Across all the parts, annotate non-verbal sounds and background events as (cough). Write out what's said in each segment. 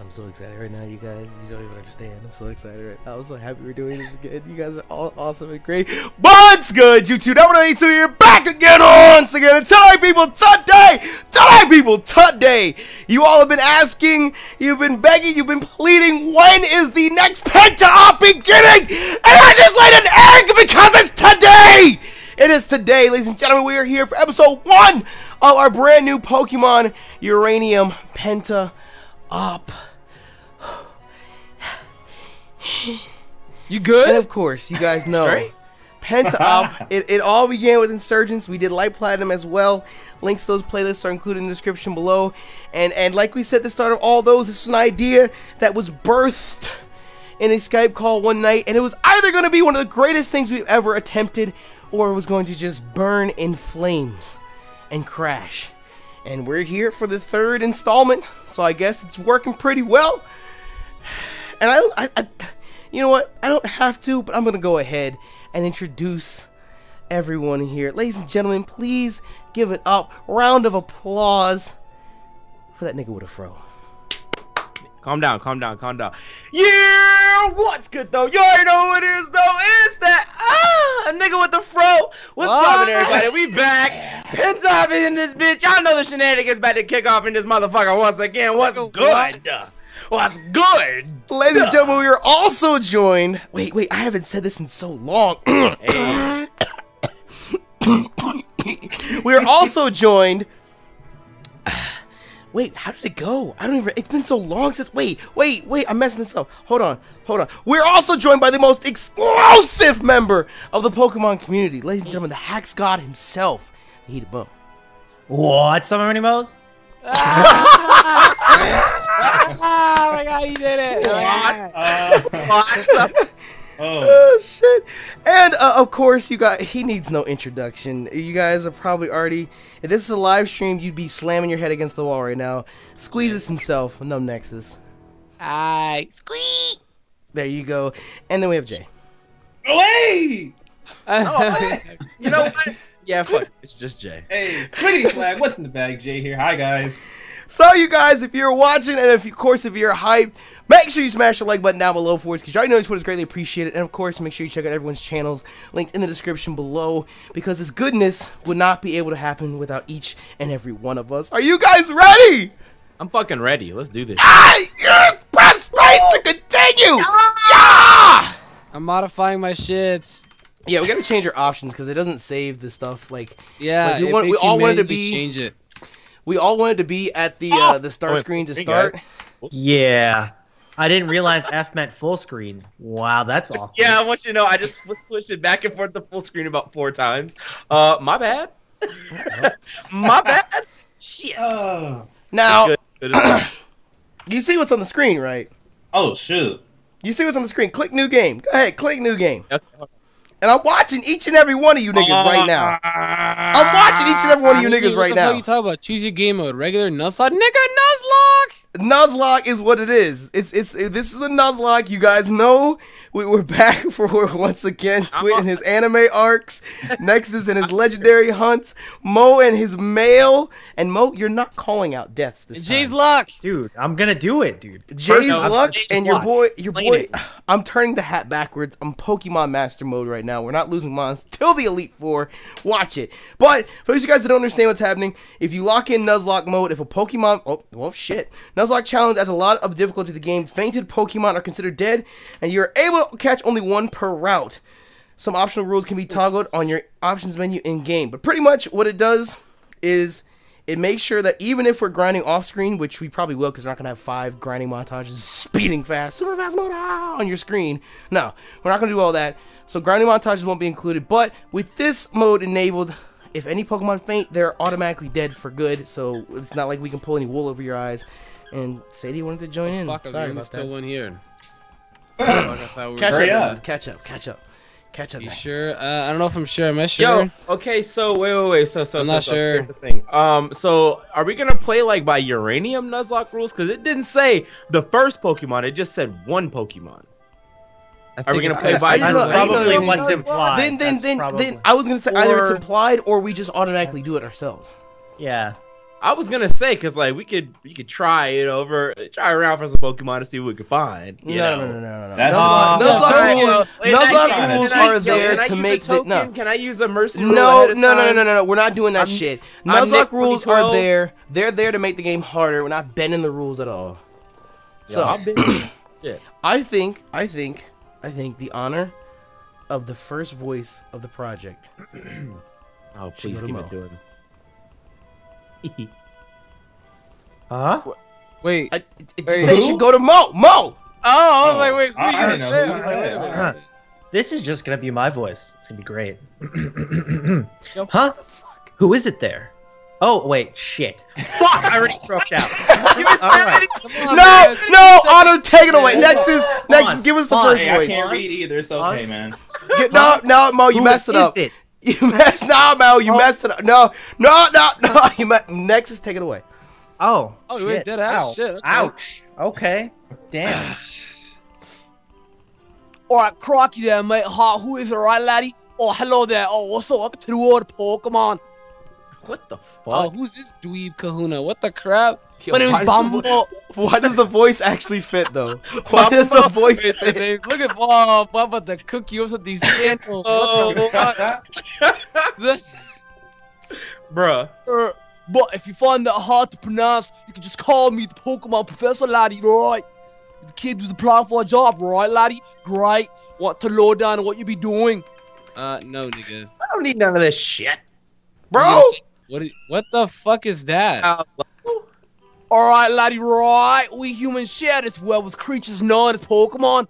I'm so excited right now, you guys. You don't even understand. I'm so excited right now. I'm so happy we're doing this again. You guys are all awesome and great. What's good, YouTube? Number 92 here, back again once again. And tonight, people, today, tonight, people, today, you all have been asking, you've been begging, you've been pleading, when is the next Penta-Op beginning? And I just laid an egg because it's today! It is today, ladies and gentlemen. We are here for episode one of our brand new Pokemon Uranium Penta Op. You good? And of course, you guys know Right? Penta (laughs) Op. It, it all began with Insurgence. We did Light Platinum as well. Links to those playlists are included in the description below. And and like we said at the start of all those, this was an idea that was birthed in a Skype call one night, and it was either going to be one of the greatest things we've ever attempted, or it was going to just burn in flames and crash. And we're here for the third installment, so I guess it's working pretty well. And I, I, I you know what? I don't have to, but I'm gonna go ahead and introduce everyone here. Ladies and gentlemen, please give it up. Round of applause for that nigga with a fro. Calm down, calm down, calm down. Yeah, what's good though? You already know who it is though. It's that ah, a nigga with the fro. What's What? poppin', everybody? We back. Pins up in this bitch. Y'all know the shenanigans about to kick off in this motherfucker once again. What's What? good? What's good? Ladies and gentlemen, we are also joined. Wait, wait, I haven't said this in so long. (coughs) We are also joined. Wait, how did it go? I don't even. It's been so long since. Wait, wait, wait. I'm messing this up. Hold on, hold on. We're also joined by the most explosive member of the Pokemon community, ladies and gentlemen, the Hacks God himself, the Heated Bow. What? Summer Mini Mo's? oh my god, you did it! what's- (laughs) Oh. Oh shit! And uh, of course, you got. He needs no introduction. You guys are probably already. If this is a live stream, you'd be slamming your head against the wall right now. Squeezes himself. No Nexus. Hi. There you go. And then we have Jay. Away! (laughs) Oh, you know what? Yeah, fuck. (laughs) It's just Jay. Hey, Swiggity Flag, what's in the bag? Jay here. Hi, guys. So, you guys, if you're watching, and if, of course, if you're hyped, make sure you smash the like button down below for us, because you already know this one is greatly appreciated. And, of course, make sure you check out everyone's channels linked in the description below, because this goodness would not be able to happen without each and every one of us. Are you guys ready? I'm fucking ready. Let's do this. Ah, yes, press space to continue! Yeah! I'm modifying my shits. Yeah, we gotta change our options, because it doesn't save the stuff, like, Yeah, Like, you want- we all wanted to be- change it. we all wanted to be at the, uh, the start Oh, screen to hey, start. guys. Yeah. I didn't realize F meant full screen. Wow, that's awkward. Yeah, I want you to know I just switched it back and forth to full screen about four times. Uh, my bad. (laughs) my bad. Shit. Oh. (sighs) Now, Good, good (coughs) you see what's on the screen, right? Oh, shoot. You see what's on the screen. Click new game. Go ahead, click new game. Okay, hold And I'm watching each and every one of you niggas right now. I'm watching each and every one of you ah, Nigga, niggas what right the fuck now. you talking about? Choose your game mode. Regular Nuzlocke? Nigga, Nuzlocke! Nuzlocke is what it is. It's it's this is a Nuzlocke. You guys know we, we're back (laughs) for once again uh-huh. Twit and his anime arcs, Nexus and his legendary hunts, Mo and his mail. And Mo, you're not calling out deaths this Jay's time. luck! Dude, I'm gonna do it, dude. Jay's First, I'm luck Jay's and your boy, your boy. (sighs) I'm turning the hat backwards. I'm Pokemon Master mode right now. We're not losing mons till the Elite Four. Watch it. But for those of you guys that don't understand what's happening, if you lock in Nuzlocke mode, if a Pokemon, oh well, shit, Nuzlocke challenge adds a lot of difficulty to the game. Fainted Pokemon are considered dead, and you're able to catch only one per route. Some optional rules can be toggled on your options menu in game, but pretty much what it does is it makes sure that even if we're grinding off screen, which we probably will because we're not gonna have five grinding montages speeding fast, super fast mode ah, on your screen. No, we're not gonna do all that. So grinding montages won't be included. But with this mode enabled, if any Pokemon faint, they're automatically dead for good. So it's not like we can pull any wool over your eyes. And Sadie wanted to join in. Fuck, Sorry the about still that. one here. (laughs) Fuck, we Catch up, Hurry up. Nexus, catch up, catch up, catch up. You Nexus. sure? Uh, I don't know if I'm sure. Am I sure? Yo, okay, so wait, wait, wait. So, so, I'm so, not so, sure. Here's the thing. Um, so are we gonna play like by Uranium Nuzlocke rules? Because it didn't say the first Pokemon. It just said one Pokemon. I Are we gonna play by know- I probably what's implied. Then, then, then, then I was gonna say either it's implied or we just automatically do it ourselves. Yeah. I was gonna say because like we could we could try it over, try around for some Pokemon to see what we could find. No, no, no, no, no, no. That's- Nuzlocke, Uh, Nuzlocke rules, Wait, Nuzlocke I- rules can I- are can there I to use make the token? no. Can I use a mercy? No, no, no, no, no, no, no. We're not doing that I'm- shit. I'm Nuzlocke rules are there. They're there to make the game harder. We're not bending the rules at all. Yo, So I've been- (clears throat) shit. I think, I think, I think the honor of the first voice of the project. (clears throat) Oh, please go to it to him. (laughs) Huh? Wait. I, it, it Wait, just say it who? should go to Mo. Mo. Oh, I was Oh, like, wait, who I- you I gonna say? I like, you wait a said. minute, Huh. wait. This is just gonna be my voice. It's gonna be great. Yo, (clears throat) huh? Fuck. Who is it there? Oh wait, shit. Fuck! I already struck (laughs) out. All right. On, No, man. no, honor, take it away. Hold Nexus, on, Nexus, give us the first Hey, I voice. can't read either. It's okay, man. Get, no, no, Mo, you Who messed it up. it? (laughs) You messed. No, Mo, you Oh. messed it up. No, no, no, no. (laughs) You me- Nexus, take it away. Oh. Oh, wait, shit. dead ass Ow. shit, okay. Ouch. Okay. Damn. (sighs) Alright, Crocky there, mate. Ha, who is it, right, laddie? Oh, hello there. Oh, what's up? Welcome to the world Pokemon. What the fuck? Oh, fuck? who's this dweeb kahuna? What the crap? Yo, My name why is does the vo- Why does the voice actually fit though? (laughs) Why does the voice fit? wait, Look at oh, Bubba the cookie with these (laughs) candles. What the fuck? This- (laughs) Bruh. er, but if you find that hard to pronounce, you can just call me the Pokemon Professor, laddie, right? The kid who's applying for a job, right, laddie? Great. What to low down on what you be doing? Uh, no, nigga. I don't need none of this shit. Bro, What? is- What the fuck is that? Uh, Alright, laddie, right. We humans share this world with creatures known as Pokemon.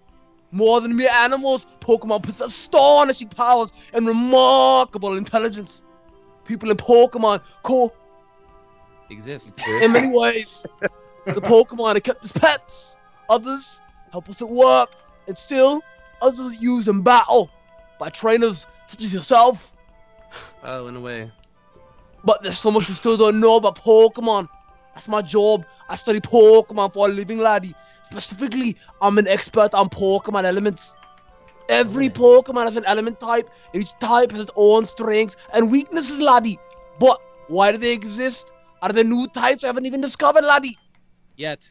More than mere animals, Pokemon possess astonishing powers and remarkable intelligence. People in Pokemon co exist in many ways. the Pokemon are kept as pets. Others help us at work, and still others are used in battle by trainers such as yourself. Oh, in a way. But there's so much we still don't know about Pokemon. That's my job. I study Pokemon for a living, laddie. Specifically, I'm an expert on Pokemon elements. Every Pokemon has an element type, and each type has its own strengths and weaknesses, laddie. But why do they exist? Are there new types we haven't even discovered, laddie? Yet.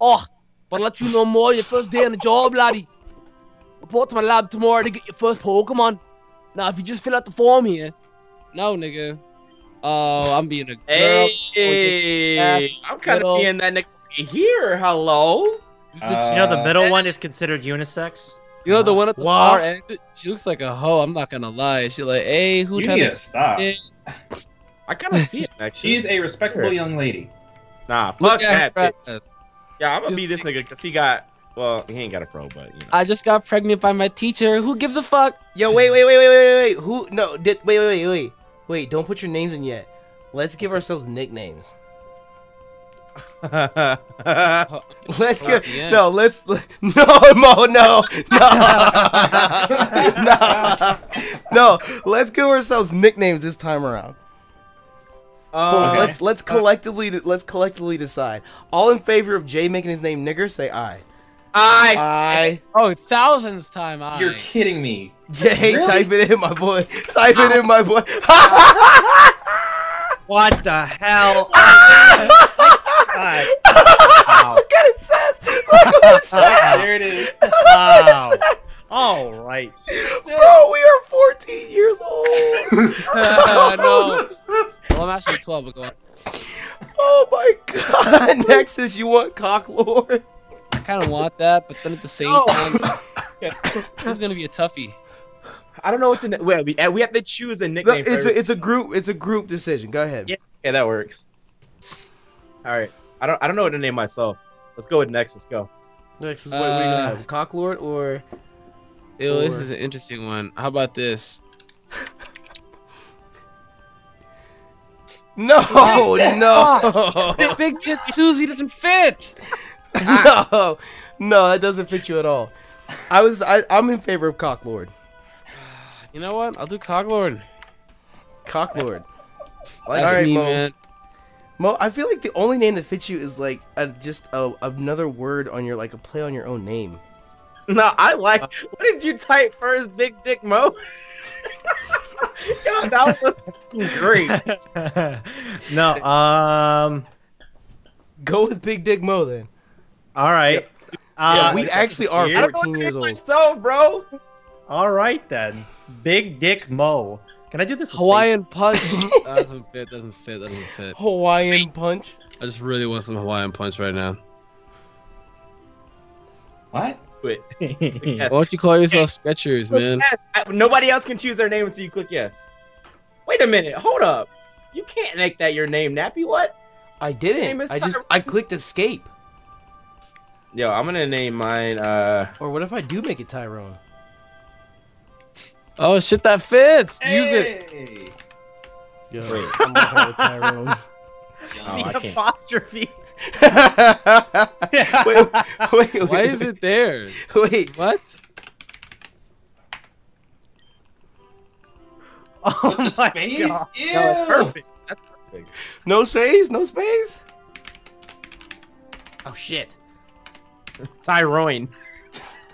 Oh, but I'll let you know more your first day on the job, laddie. Report to my lab tomorrow to get your first Pokemon. Now, if you just fill out the form here. No, nigga. Oh, I'm being a girl. Hey, I'm kind little- of being that next here. Hello. Uh, You know the middle one is considered unisex. You know the one at the What? far end? She looks like a hoe. I'm not gonna lie. She like, hey, who You tried need to? to stop. Yeah. I kind of see it. (laughs) Actually. She's a respectable young lady. nah. Fuck Look that. at her Yeah, I'm gonna be this nigga because he got. Well, he ain't got a pro, but you know. I just got pregnant by my teacher. Who gives a fuck? yo, wait, wait, wait, wait, wait, wait, wait. Who? No, did wait, wait, wait, wait, wait. Don't put your names in yet. Let's give ourselves nicknames. (laughs) Let's get no. Let's (laughs) no, Mo, no, no, (laughs) no, no. Let's give ourselves nicknames this time around. Boom, okay. Let's let's collectively let's collectively decide. All in favor of Jay making his name nigger, say aye. I. Aye. Oh, thousands time I. You're kidding me. Jay, Really? type it in, my boy. Type it in, my boy. (laughs) What the hell? (laughs) Oh, wow. Look at it says. Look what it (laughs) says. There it is. Wow. All right. Bro, we are 14 years old. no. Well, I'm actually 12, but go on. Oh my god. Nexus, you want cock lord? I kind of want that, but then at the same No. time, (laughs) this is gonna be a toughie. I don't know what to. na- Wait, we, uh, we have to choose a nickname. for it's a it's a group it's a group decision. Go ahead. Yeah. yeah, that works. All right. I don't. I don't know what to name myself. Let's go with Nexus. Go. Nexus, what, what are you gonna Uh, have? Cock lord or Ew, this is an interesting one. How about this? (laughs) no (laughs) no Big, big tit Susie doesn't fit. (laughs) no no that doesn't fit you at all. I was I, I'm in favor of cock lord. (sighs) You know what? I'll do Coglord. Cock lord. That's Alright, me, Mo. man. Mo, I feel like the only name that fits you is like a, just a, another word on your like a play on your own name. No, I like. What did you type first, Big Dick Mo? (laughs) Yo, that was great. (laughs) no, um, Go with Big Dick Mo then. All right. Yeah, Uh, we actually are weird. I don't know 14 years old. do myself, bro. All right then. Big Dick Mo. Can I do this? with Hawaiian punch. (laughs) (laughs) doesn't fit. Doesn't fit. Doesn't fit. Hawaiian punch. I just really want some Hawaiian punch right now. What? Wait. (laughs) Yes. Why don't you call yourself Skechers, man? Yes. Nobody else can choose their name until you click yes. Wait a minute. Hold up. You can't make that your name, Nappy. What? I didn't. I just I clicked escape. Yo, I'm gonna name mine. Uh. Or what if I do make it Tyrone? Oh shit, that fits. Use it. Yo, Wait. I'm working with Tyrone. (laughs) Oh, the apostrophe. (laughs) wait, wait, wait, Why is it there? Wait, What? Oh With my space? god. Ew! No, it's perfect. That's perfect. no space, no space. Oh shit. (laughs) Tyrone.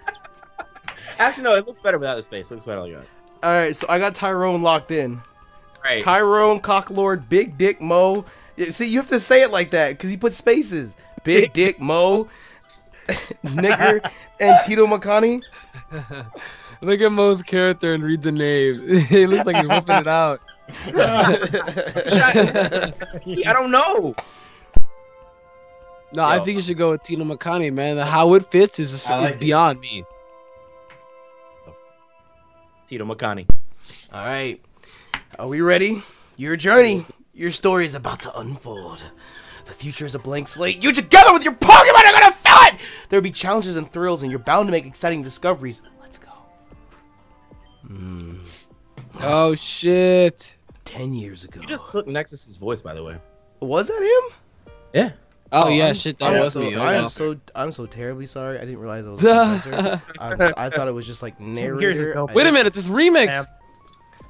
(laughs) Actually, no. It looks better without the space. It looks better like that. All right, so I got Tyrone locked in. Right. Tyrone, Cocklord, Big Dick Mo. See, you have to say it like that because he put spaces. Big (laughs) Dick Mo, Nigger, and Tito Makani. Look at Mo's character and read the name. he looks like he's whipping it out. I don't know. No, I think you should go with Tino Makani, man. How it fits is, I like is it. beyond me. Tito Makani. All right, are we ready? Your journey, your story is about to unfold. The future is a blank slate. You together with your Pokemon are gonna fill it. There will be challenges and thrills, and you're bound to make exciting discoveries. Let's go. Hmm. Oh shit. Ten years ago. You just took Nexus's voice, by the way. Was that him? Yeah. Oh, yeah, I'm- shit, that I'm was so, me. I am Okay. so I'm so terribly sorry. I didn't realize I was a (laughs) professor. I'm s- I thought it was just like narrator. I Wait a minute, this remix. Damn.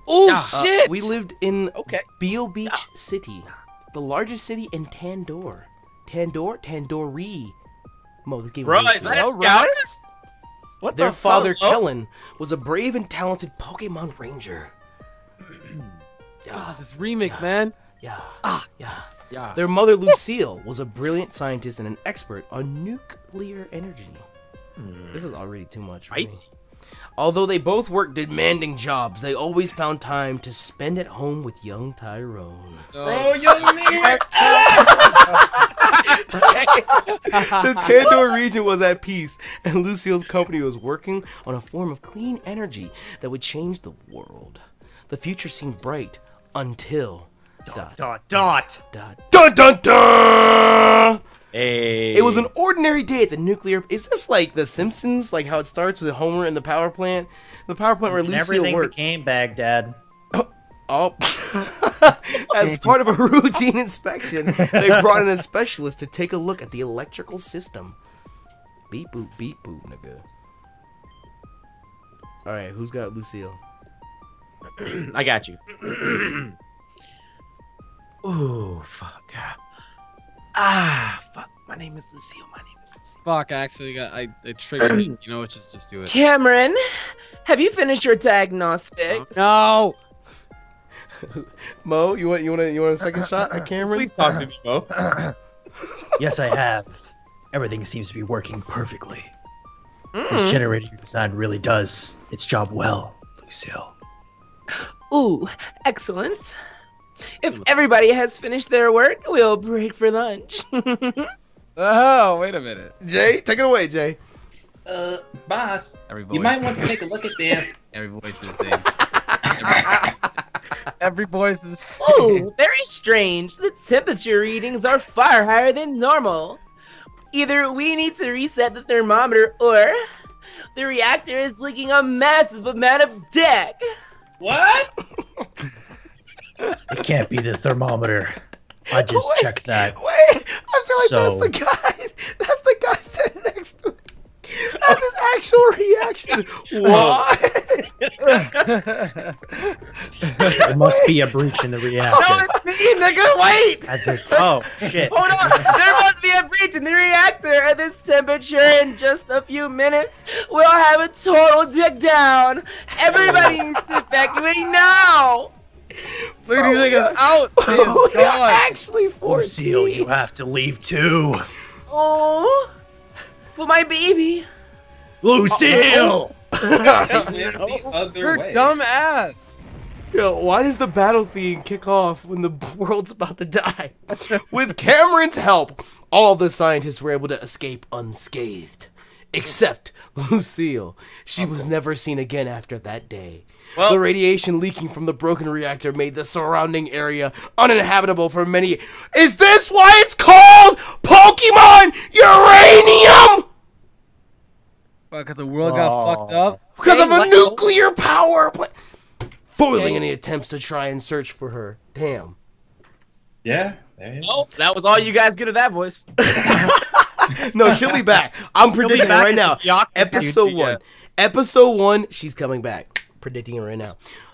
Oh Yeah. Uh, shit. we lived in Okay. Beale Beach City, the largest city in Tandor. Tandor, Tandori. Mo, this game. Bro, really is that a scout? What Their the father, fuck? Oh, Kellen, was a brave and talented Pokemon Ranger. (clears throat) Ah, yeah, this remix, man. yeah, Ah. yeah. Yeah. Their mother, Lucille, was a brilliant scientist and an expert on nuclear energy. Hmm. This is already too much for me. Although they both worked demanding jobs, they always found time to spend at home with young Tyrone. Bro, young nigga. (laughs) the Tandor region was at peace, and Lucille's company was working on a form of clean energy that would change the world. The future seemed bright until. Dot, Dot dot. dot, dun dun dun! Hey. It was an ordinary day at the nuclear. Is this like The Simpsons? Like how it starts with Homer and the power plant? The power plant where And Lucille everything worked. became Baghdad. (laughs) Oh, (laughs) as part of a routine inspection, they brought in a specialist to take a look at the electrical system. Beep boop, beep boop, nigga. All right, who's got Lucille? (clears throat) I got you. (clears throat) Ooh, fuck. Ah, fuck. My name is Lucille. My name is Lucille. Fuck, I actually got I it triggered (clears throat) me. You know what? Just just do it. Cameron, have you finished your diagnostic? No. (laughs) Mo, you want you want a, you want a second shot at Cameron? Please talk to me, Mo. (clears throat) Yes, I have. Everything seems to be working perfectly. This Mm. generator you designed really does its job well, Lucille. Ooh, excellent. If everybody has finished their work, we'll break for lunch. (laughs) Oh, wait a minute. Jay, take it away, Jay. Uh, boss, Every voice. you might want to take a look at this. (laughs) Every voice is the same. (laughs) Every voice is. Ooh, very strange. The temperature readings are far higher than normal. Either we need to reset the thermometer or the reactor is leaking a massive amount of deck. What? It can't be the thermometer. I just Wait. checked that. Wait, I feel like So- that's the guy. (laughs) That's the guy sitting next to him. That's his actual reaction. What? There must be a breach in the reactor. No, reactor. it's me, nigga. Wait. At this- oh shit! Hold on. There must be a breach in the reactor at this temperature. In just a few minutes, we'll have a total dig down. Everybody needs to evacuate now. (laughs) Look at these niggas out. (laughs) we are God. actually Lucille, you have to leave too. Oh, for my baby. Lucille! the (laughs) other way. dumb ass. Yo, why does the battle theme kick off when the world's about to die? With Cameron's help, all the scientists were able to escape unscathed. Except Lucille. She was never seen again after that day. The radiation leaking from the broken reactor made the surrounding area uninhabitable for many. Is this why it's called Pokemon Uranium? Because the world got fucked up. Because of a Dang, what- nuclear power plant. Foiling any attempts to try and search for her. Damn. Yeah. There you go. Oh, that was all you guys get of that voice. (laughs) No, she'll be back. I'm predicting it back right now. Episode one. Episode one, she's coming back. Predicting it right now.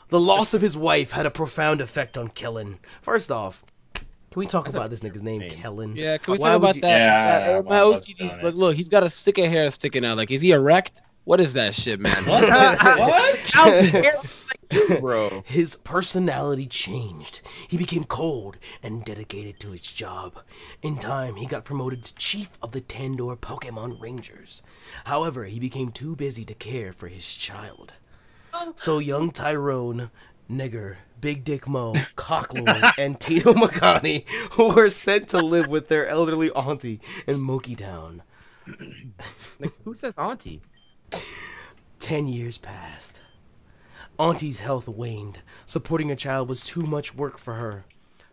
The loss of his wife had a profound effect on Kellen. First off, can we talk about this nigga's name, Kellen? Yeah, can we Why talk about you- that? Yeah, It's got- uh, my well, OCD's done it. look, look, he's got a stick of hair sticking out. Like, is he erect? What is that shit, man? What? (laughs) what? (laughs) Bro. His personality changed. He became cold and dedicated to his job. In time, he got promoted to chief of the Tandor Pokemon Rangers. However, he became too busy to care for his child. So young Tyrone, Nigger, Big Dick Mo, (laughs) Cocklord, and Tito Makani were sent to live with their elderly auntie in Moki Town. Like, who says auntie? Ten years passed. Auntie's health waned. Supporting a child was too much work for her.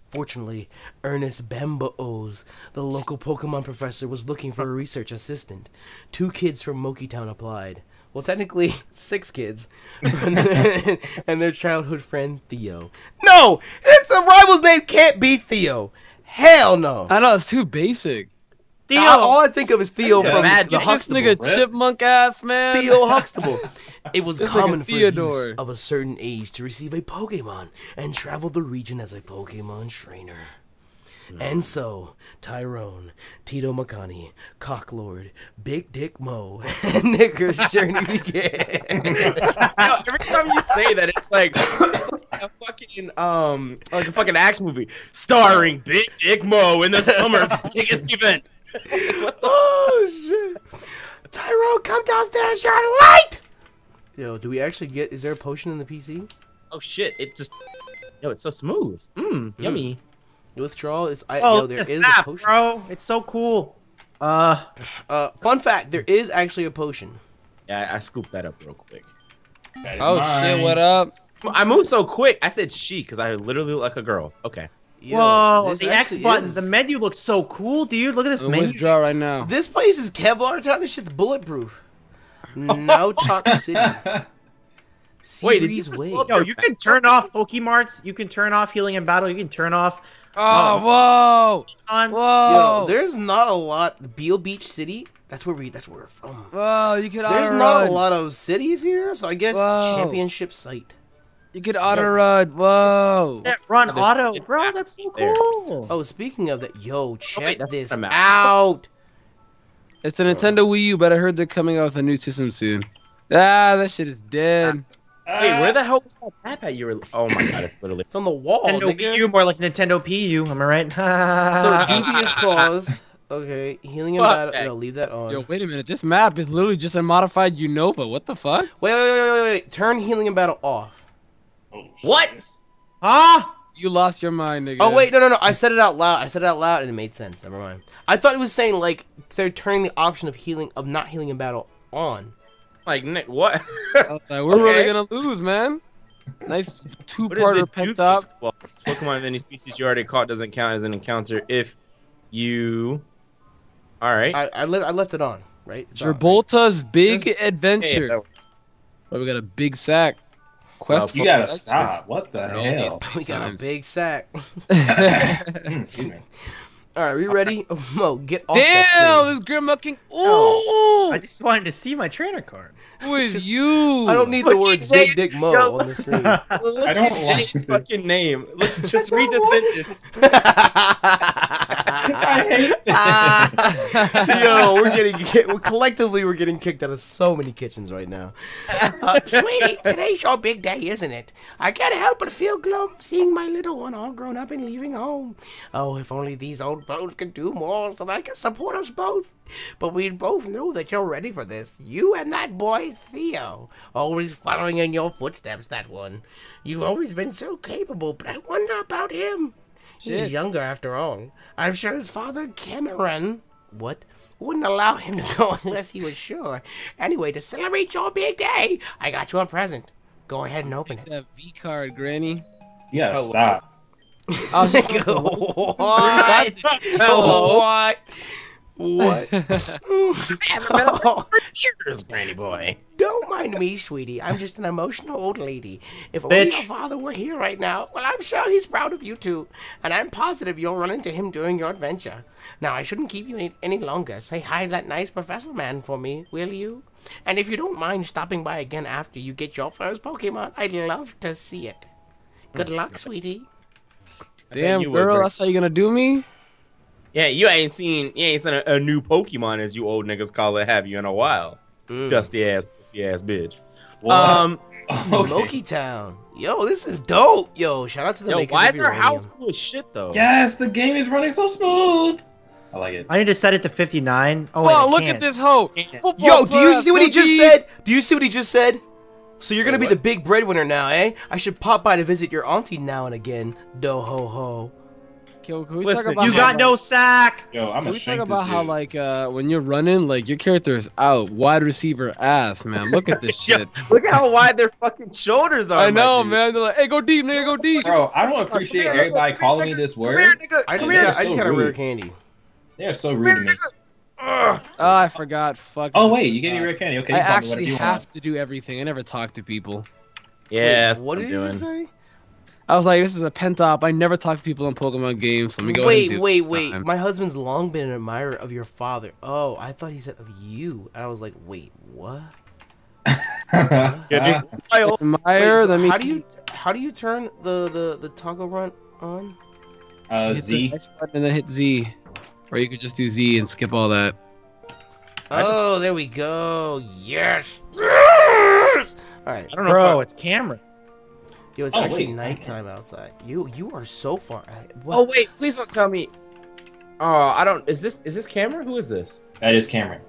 Fortunately, Ernest Bamboos, the local Pokemon professor, was looking for a research assistant. Two kids from Moki Town applied. Well, technically, (laughs) six kids. (laughs) (laughs) and their childhood friend, Theo. No! It's the rival's name can't be Theo! Hell no! I know it's too basic. Theo. I- all I think of is Theo Yeah. from Mad- the This Huxtable. nigga Rip. chipmunk ass man. Theo Huxtable. It was This nigga common for youth Theodore. of a certain age to receive a Pokemon and travel the region as a Pokemon trainer. And so, Tyrone, Tito Makani, Cocklord, Big Dick Mo, (laughs) and Nicker's journey (laughs) began. Yo, every time you say that, it's like, it's like a fucking um, like a fucking action movie starring Big Dick Mo in the summer's biggest (laughs) event. oh shit! Tyrone, come downstairs. You're on light. Yo, do we actually get? Is there a potion in the PC? Oh shit! It just, yo, it's so smooth. Mmm, yummy. Withdrawal is. I, Oh, yo, there this a potion. bro. It's so cool. Uh, Uh, fun fact: there is actually a potion. Yeah, I, I scooped that up real quick. That is Oh shit, what up? I moved so quick. I said she because I literally look like a girl. Okay. Yo, whoa, the X button, is- the menu looks so cool, dude. Look at this I'm menu. withdraw right now. This place is Kevlar town. This shit's bulletproof. Now (laughs) Talk City. Wait, did you Seabreeze Way. Yo, you can turn off Pokemarts. You can turn off healing in battle. You can turn off Oh, whoa, on. whoa, Yo, there's not a lot. Beale Beach City. That's where we. That's where we're from. whoa. You could There's not run. a lot of cities here, so I guess Whoa. championship site. You could auto run. Whoa. That run There's- auto, bro. That's so There. cool. Oh, speaking of that, yo, check that's this not a map. out. It's a Nintendo Wii U, but I heard they're coming out with a new system soon. Ah, that shit is dead. Wait, where the hell was that map at? You were. Oh my god, it's literally. It's on the wall, Nintendo nigga. Wii U, more like Nintendo PU. Am I right? (laughs) So devious claws. Okay, healing and Fuck battle. that. No, leave that on. Yo, wait a minute. This map is literally just a modified Unova. What the fuck? Wait, wait, wait, wait, wait, wait. Turn healing and battle off. Oh, What? Ah, You lost your mind, nigga. Oh wait, no, no, no. I said it out loud. I said it out loud, and it made sense. Never mind. I thought it was saying like they're turning the option of healing of not healing in battle on. Like Nick, what? Like, we're really gonna lose, man. Nice two-parter it? pent up. Well, Pokemon of any species you already caught doesn't count as an encounter if you. All right. I I, le- I left it on. Right. It's on, right? Big This- Adventure. Hey, Oh, we got a big sack. Quest You for gotta Extras. stop. What the hell? (laughs) We got a big sack. (laughs) (laughs) Excuse me. All right, we ready? (laughs) Mo, get off Damn, that this Grandma King. Oh. Ooh, I just wanted to see my trainer card. (laughs) who is just- you? I don't need the words "Big Dick Mo" Yo. on the (laughs) screen. Look I don't at want Jay's to. fucking name. Look, just read the sentence. I hate this. Yo, we're getting we're, collectively we're getting kicked out of so many kitchens right now. Uh, sweetie, today's your big day, isn't it? I can't help but feel glum seeing my little one all grown up and leaving home. Oh, if only these old bones could do more so that I can support us both. But we both know that you're ready for this. You and that boy Theo, always following in your footsteps. That one. You've always been so capable, but I wonder about him. Shit. He's younger after all. I'm sure his father, Cameron, what? Wouldn't allow him to (laughs) go unless he was sure. Anyway, to celebrate your big day, I got you a present. Go ahead and open it. That V card, Granny. You gotta Oh, stop. I was just (laughs) what? Hello. What? What? (laughs) Years, Granny boy. Don't mind me, sweetie. I'm just an emotional old lady. If only your father were here right now, well, I'm sure he's proud of you too. And I'm positive you'll run into him during your adventure. Now, I shouldn't keep you any, any longer. Say hi to that nice professor man for me, will you? And if you don't mind stopping by again after you get your first Pokemon, I'd love to see it. Good luck, sweetie. Damn, you would, girl, that's how you gonna do me? Yeah, you ain't seen you ain't seen a, a new Pokemon as you old niggas call it, have you in a while? Mm. Dusty ass, pussy ass bitch. What? Um, (laughs) okay. Moki Town. Yo, this is dope. Yo, shout out to the yo, makers why of is our house Uranium. full of shit though? Yes, the game is running so smooth. I like it. I need to set it to 59. Oh, wait, Oh, look can't. at this hoe. Yo, do you see what he just said? Do you see what he just said? So you're gonna be the big breadwinner now, eh? I should pop by to visit your auntie now and again. Do ho ho. Can, can we Listen, talk about You got like- no sack. Yo, I'm Can gonna we talk shank about how dude. like uh when you're running, like your character is out, wide receiver ass, man. Look at this (laughs) Yo, shit. Look at how wide their fucking shoulders are. I know, dude. man. They're like, hey, go deep, nigga, go deep. Bro, I don't appreciate everybody calling me this Come word. here, nigga. I just here. got I just So got a rare candy. They're so rude to me. Ugh. Oh, I forgot. Fuck. Oh wait, you gave me rare candy. Okay, I you me actually have want. to do everything. I never talk to people. Yeah, Wait, what I'm did you doing. just say? I was like, this is a pentop. I never talk to people in Pokemon games. Let me go ahead Wait, and do wait, this wait. time. My husband's long been an admirer of your father. Oh, I thought he said of you. And I was like, wait, what? (laughs) Yeah, dude. Kyle, (laughs) Wait, Admire, so let me how do you how do you turn the the the toggle run on? uh, hit Z. the X button and then hit Z, or you could just do Z and skip all that. Oh, there we go. Yes. Yes. All right. I don't know. Bro, if it's Cameron. Yo, it's Oh, actually wait, nighttime outside. You you are so far. I- I, What? oh wait, please don't tell me. Oh, I don't. Is this is this camera? Who is this? That is Cameron.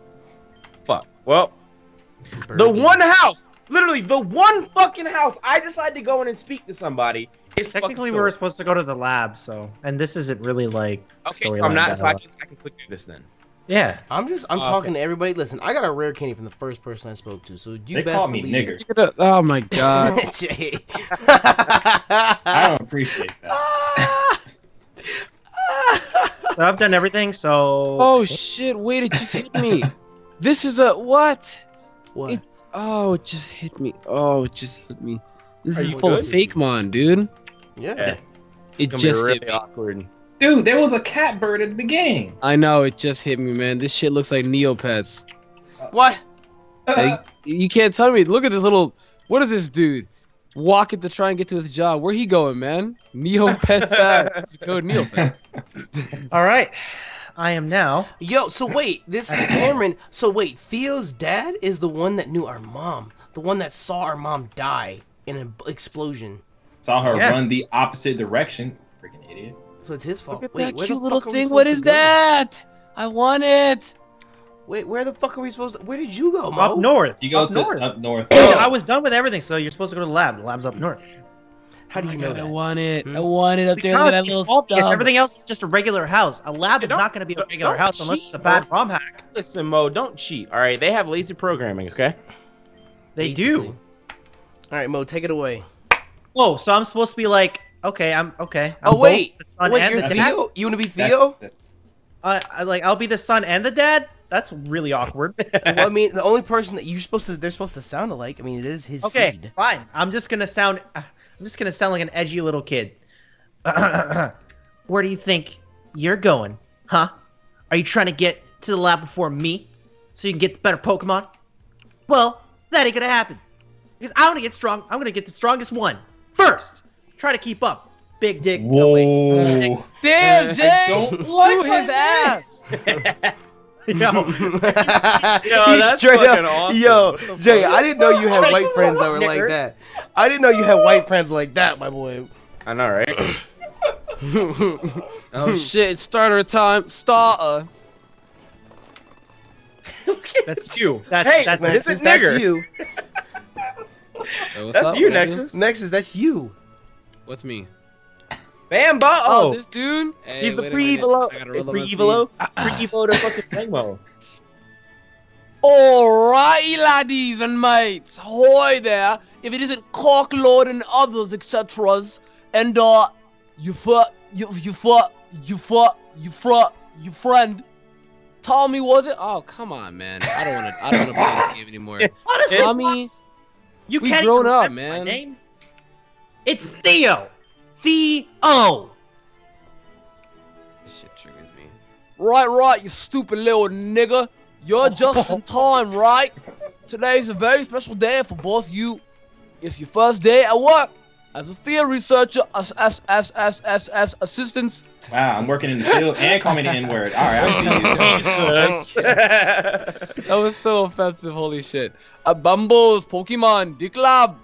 Fuck. Well, the one house, literally the one fucking house. I decided to go in and speak to somebody. It's Technically, fucking we were supposed to go to the lab, so. And this isn't really like. Okay, so I'm not. So I can, I can click through this then. Yeah. I'm just I'm Oh, talking to everybody. Listen, I got a rare candy from the first person I spoke to, so you They best call me believe. nigger. Look Oh my god. (laughs) I don't appreciate that. (laughs) So I've done everything, so. Oh shit! Wait, it just hit me. (laughs) This is a what? what? It's oh, it just hit me. Oh, it just hit me. This Are is you full of fake mon, dude. yeah. Yeah. It It's just be hit me. awkward. Dude, there was a cat bird at the beginning. I know it just hit me, man. This shit looks like Neopets. What? Like, you can't tell me. Look at this little. What is this dude? Walking to try and get to his job. Where he going, man? Neopet (laughs) fat. It's code Neopet. All right. I am now. Yo, so wait, this is (coughs) Cameron. So wait, Theo's dad is the one that knew our mom, the one that saw our mom die in an explosion. Saw her Yeah. run the opposite direction. Freaking idiot. So it's his fault. Look at wait, that where cute the little fuck are we thing. What supposed is to go? that? I want it. Wait, where the fuck are we supposed to? Where did you go, Mo? Up north. You go up to north. up north. I was done with everything, so you're supposed to go to the lab. The lab's up north. How do you Oh my know God, I want it. I Hmm? want it up there. Look Because at that little obvious. stub. Everything else is just a regular house. A lab is Don't- going to be a regular don't house unless it's a bad bro. ROM hack. Listen, Mo, don't cheat. All right, they have lazy programming. Okay. They Basically. do. All right, Mo, take it away. Whoa, so I'm supposed to be like, okay, I'm okay. I'm Oh both wait, the son wait, and you're the dad? Theo. You want to be Theo? that's- Uh, I, like, I'll be the son and the dad. That's really awkward. (laughs) well, I mean, the only person that you're supposed to, they're supposed to sound alike. I mean, it is his okay, seed. fine. I'm just gonna sound. Uh, I'm just gonna sound like an edgy little kid. (clears throat) Where do you think you're going? Huh? Are you trying to get to the lab before me so you can get the better Pokemon? Well, that ain't gonna happen. Because I wanna get strong, I'm gonna get the strongest one first. Try to keep up. Big dick. no. Whoa. Damn, (laughs) Jay! don't Sue his ass! (laughs) (laughs) Yo, (laughs) He's straight up. awesome. Yo, Jay. I didn't know you had white friends that were like that. I didn't know you had white friends like that, my boy. I know, right? (laughs) Oh shit, it's starter time. Starter. that's you. That's, Hey, that's man. Nexus, is that's nigger. you. Hey, what's That's up, you, nigga? Nexus. Nexus, that's you. What's me? Bambo. Oh, Oh, this dude? Hey, he's the pre minute. evolo. I gotta roll up my Pre evolo. Pre evo to fucking Fangmo. Alrighty, laddies and mates. Hoy there. If it isn't Corklord and others, etc. And, uh, you fu- you, you fu- you fu- you fru- you friend. Tommy, was it? Oh, come on, man. I don't want to, I don't want to play this game anymore. (laughs) Honestly, Tommy, you we can't grown even up, remember my man. name. It's Theo. Theo. This shit triggers me. Right, right, you stupid little nigga. You're oh. just in time, right? Today's a very special day for both you. It's your first day at work. As a field researcher, as as as as as, as assistants. Wow, I'm working in the field and calling me the N word. All right, I see you. (laughs) That was so offensive, holy shit. A Bumbo's Pokemon Dick Lab.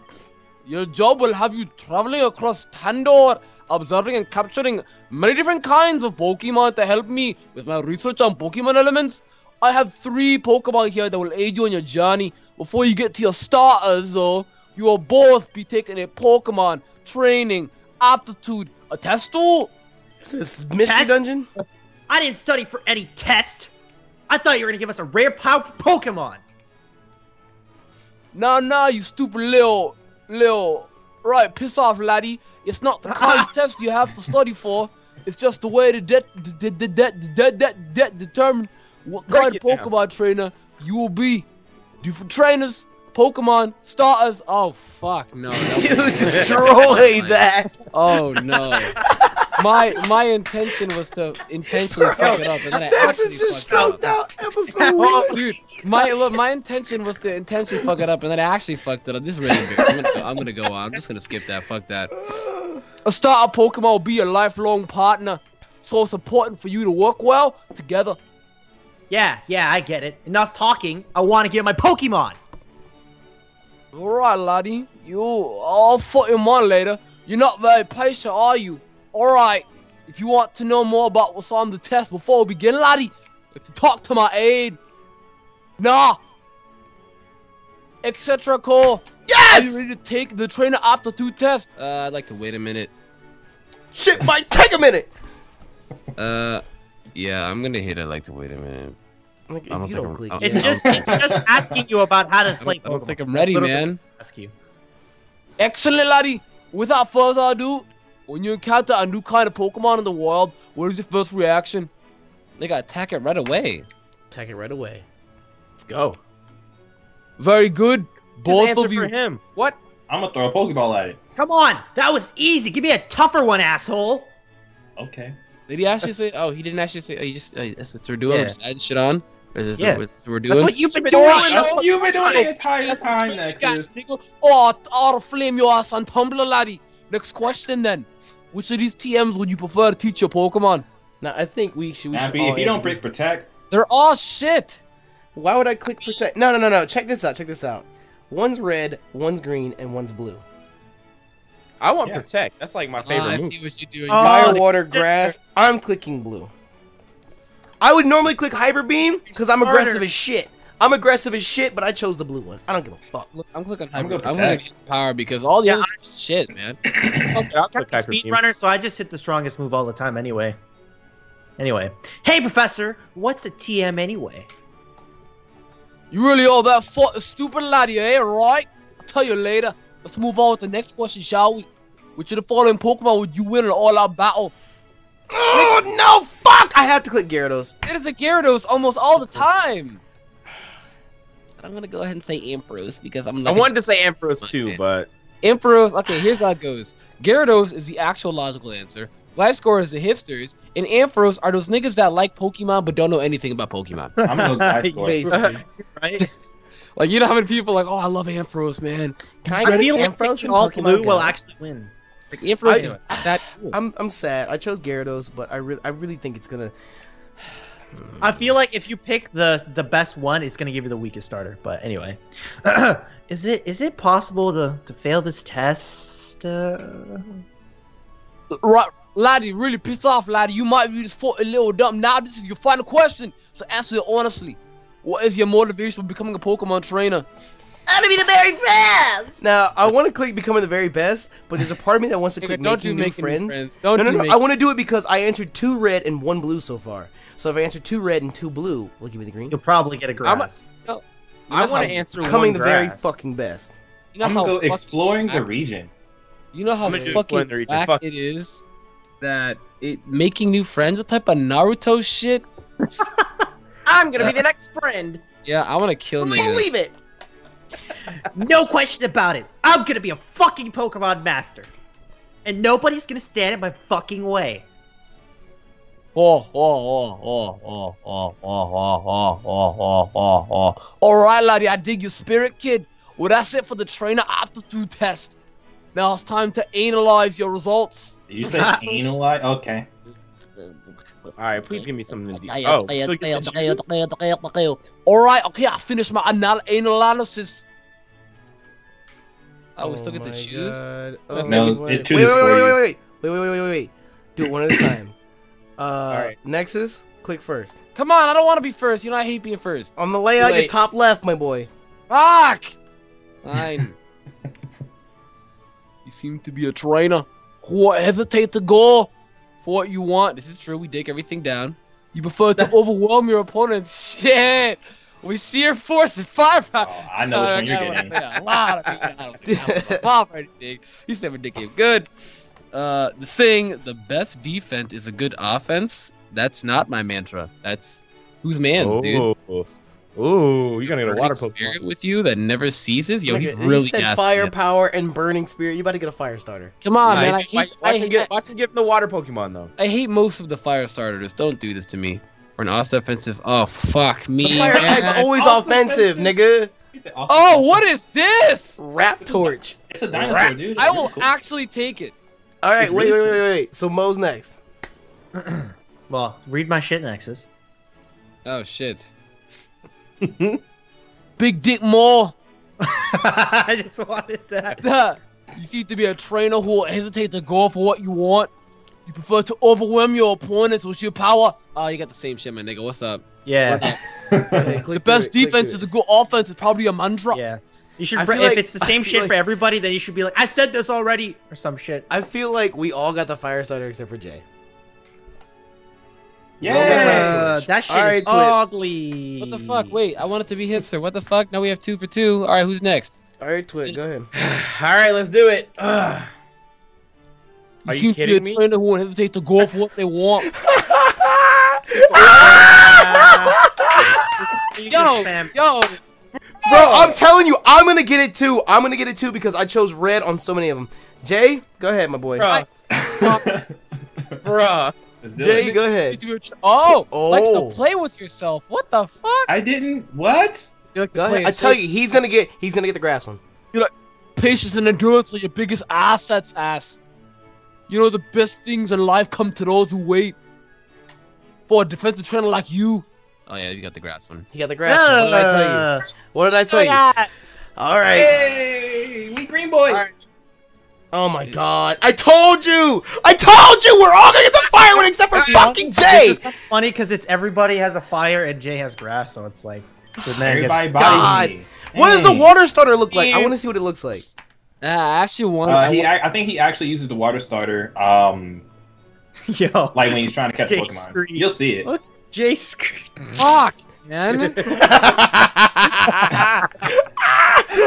Your job will have you traveling across Tandor, observing and capturing many different kinds of Pokemon to help me with my research on Pokemon elements. I have three Pokemon here that will aid you on your journey. Before you get to your starters, though, you will both be taking a Pokemon training aptitude a test tool. Is this mystery Test? dungeon? I didn't study for any test. I thought you were gonna give us a rare, powerful Pokemon. Nah, nah, you stupid little, little. Right, piss off, laddie. It's not the kind of (laughs) test you have to study for. It's just the way to de- de- de- de- de- de- de- determine what kind of. Pokemon trainer you will be. Different trainers, Pokemon, starters. Oh fuck, no. (laughs) You (laughs) destroyed that. Oh no. My my intention was to intentionally fuck it up, and then I Nexus actually just fucked it up. stroked out episode oh, one. Dude, my look, my intention was to intentionally fuck it up, and then I actually fucked it up. This is really embarrassing. I'm gonna, go, I'm gonna go on. I'm just gonna skip that. Fuck that. A starter Pokemon will be your lifelong partner, so it's important for you to work well together. Yeah, yeah, I get it. Enough talking. I want to get my Pokemon. All right, laddie. You, I'll put him on later. You're not very patient, are you? All right. If you want to know more about what's on the test before we begin, laddie, if to talk to my aide. Nah. Etc. Cole! Yes! Are you Yes! ready to take the trainer aptitude test? Uh, I'd like to wait a minute. Shit might (laughs) take a minute. Uh, yeah, I'm gonna hit. I'd like to wait a minute. Like, I don't you think don't I'm- click I- It's yes. just, it's just asking you about how to I play don't, I don't think I'm ready, man. Ask you. Excellent, laddie. Without further ado, when you encounter a new kind of Pokemon in the wild, what is your first reaction? They gotta attack it right away. Attack it right away. Let's go. Very good. Just Both answer of you. for him. What? I'm gonna throw a Pokeball at it. Come on, that was easy. Give me a tougher one, asshole. Okay. Did he actually say? Oh, he didn't actually say. Oh, you just. Uh, that's what we're doing. Yeah. We're just adding shit on. Is this Yeah. what we're doing? That's what you've been been doing. doing. That's what you've been doing the Yes, entire time, yes, Oh, I'll flame your ass on Tumblr, laddie. Next question then. Which of these TMs would you prefer to teach your Pokemon? Now I think we should. We should Nappy, all if you don't break protect, They're all shit. Why would I click protect? No, no, no, no. Check this out. Check this out. One's red, one's green, and one's blue. I want Yeah. protect. That's like my Ah, favorite I move. see what you're doing. Oh, Fire, they- water, grass. I'm clicking blue. I would normally click hyper beam because I'm aggressive as shit. I'm aggressive as shit, but I chose the blue one. I don't give a fuck. Look, I'm clicking I'm hyper. gonna I'm gonna get power because all the Yeah, other shit, man. (coughs) Okay, I'll I'm click a Hyper Beam. speedrunner, so I just hit the strongest move all the time anyway. Anyway. Hey, Professor, what's a TM anyway? You really all that fought stupid laddie, eh? Right? I'll tell you later. Let's move on to the next question, shall we? Which of the following Pokemon would you win an all-out battle? Oh no! Fuck! I have to click Gyarados. It is a Gyarados almost all the time. (sighs) I'm gonna go ahead and say Ampharos because I'm I not. wanted to say Ampharos too, but Ampharos. Okay, here's how it goes. Gyarados is the actual logical answer. Gliscors are hipsters, and Ampharos are those niggas that like Pokemon but don't know anything about Pokemon. (laughs) I'm gonna go Gliscor. (laughs) Basically. (laughs) right? Like you know how many people are like, oh, I love Ampharos, man. Can I I get feel like Ampharos picking and all Pokemon blue Go? will actually win. Like Ampharos I- is that cool. I'm I'm sad. I chose Gyarados, but I really I really think it's gonna. I feel like if you pick the the best one, it's gonna give you the weakest starter. But anyway, (clears throat) is it is it possible to to fail this test? Uh... Right, laddie, really pissed off, laddie. You might be just fought a little dumb. Now this is your final question, so answer it honestly. What is your motivation for becoming a Pokemon trainer? I'm gonna be the very best. Now I want to click becoming the very best, but there's a part of me that wants to Nigga, click don't do making new making friends. new friends. Don't no, no, no. I want to do it because I answered two red and one blue so far. So if I answer two red and two blue, will give me the green? You'll probably get a I'm a- grass. You I want to answer Becoming one the very fucking best. You know I'm gonna go exploring the region. You know how I'm gonna do fucking exploring the region, whack fuck. it is that it making new friends with type of Naruto shit. I'm gonna be the next friend. Yeah, I want to kill niggas. Believe it. No question about it. I'm gonna be a fucking Pokemon master, and nobody's gonna stand in my fucking way. Oh, oh, oh, oh, oh, oh, oh, oh, oh, oh, oh, oh, oh. All right, laddie, I dig your spirit, kid. Well, that's it for the trainer aptitude test. Now it's time to analyze your results. You said analyze? Okay. All right, please give me something to do. Oh, still get the shoes? All right, okay, I finished my anal- analysis. Oh, we still get to choose? Oh, No, wait, it wait, chooses wait, wait, wait, wait, wait, wait, wait, wait, wait, wait. Do it one at a (coughs) time. Uh, Alright. Nexus, click first. Come on, I don't want to be first. You know I hate being first. On the layout, your Wait. top left, my boy. Fuck! Fine. (laughs) you seem to be a trainer who won't hesitate to go for what you want. This is true. We dig everything down. You prefer to (laughs) overwhelm your opponents. Shit! We sheer force and firepower. Oh, I know which one you're getting. A lot of people. I don't think I'm or anything. He's never game good. Uh, the thing, the best defense is a good offense. That's not my mantra. That's who's man's, dude. Ooh. Ooh, you're gonna get a Burning water spirit Pokemon. with you that never ceases. Yo, he's really he said gassed, man. firepower and burning spirit. You about to get a fire starter. Come on, man. I Nice. Watch, hate, watch I, him hate, get, watch him give him the water Pokemon though. I hate most of the fire starters. Don't do this to me. For an awesome offensive. Oh fuck me. The fire man. type's always Awesome offensive, offensive. nigga. Awesome. Oh, what is this? Raptorch. It's a dinosaur, dude. I will cool. actually take it. All right, wait, wait, wait, wait, wait. So Mo's next. (clears throat) Well, read my shit, Nexus. Oh shit. (laughs) Big Dick Maul. (laughs) I just wanted that. (laughs) You seem to be a trainer who will hesitate to go for what you want. You prefer to overwhelm your opponents with your power. Oh, you got the same shit, my nigga. What's up? Yeah, Okay, The best defense is a good offense. Is probably a mantra. yeah. You should. I Br- feel if like- it's the same shit like- for everybody, then you should be like, "I said this already" or some shit. I feel like we all got the fire starter except for Jay. Yeah. Uh, that shit Alright, is Twitch. ugly. What the fuck? Wait, I want it to be hipster. What the fuck? Now we have two for two. All right, who's next? All right, Twit, go ahead. (sighs) All right, let's do it. Ugh. You Are you seem to be a kidding me? trainer who won't hesitate to go for what they want. (laughs) You Yo, yo, Bro, I'm telling you, I'm gonna get it too. I'm gonna get it too because I chose red on so many of them. Jay, go ahead, my boy. Bruh. (laughs) Bruh. Let's Jay, go ahead. to be a tra- oh, likes Oh. to play with yourself. What the fuck? I didn't. What? You like to Go play ahead. I tell you, he's gonna get he's gonna get the grass one. You like patience and endurance are your biggest assets, ass. You know the best things in life come to those who wait. For a defensive trainer like you. Oh yeah, you got the grass one. He got the grass one. What did I tell you? What did I tell you? All right. Hey, we green boys. Alright. Oh my god. I told you! I told you we're all gonna get the fire except for fucking Jay! It's funny because it's everybody has a fire and Jay has grass, so it's like the man gets Everybody God. body me. What does the water starter look like? I wanna see what it looks like. Uh, I actually want. Uh, I he, wa- ac- I think he actually uses the water starter. Um, (laughs) yo. like when he's trying to catch Jay Pokemon. Screech. You'll see it. Look, Jay screen. fuck, man. (laughs)